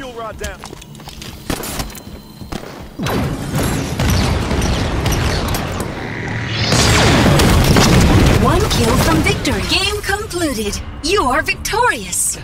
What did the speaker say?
Fuel rod down. One kill from victory. Game concluded. You are victorious.